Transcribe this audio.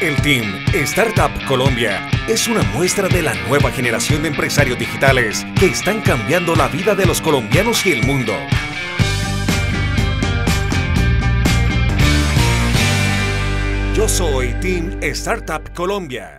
El Team Startup Colombia es una muestra de la nueva generación de empresarios digitales que están cambiando la vida de los colombianos y el mundo. Yo soy Team Startup Colombia.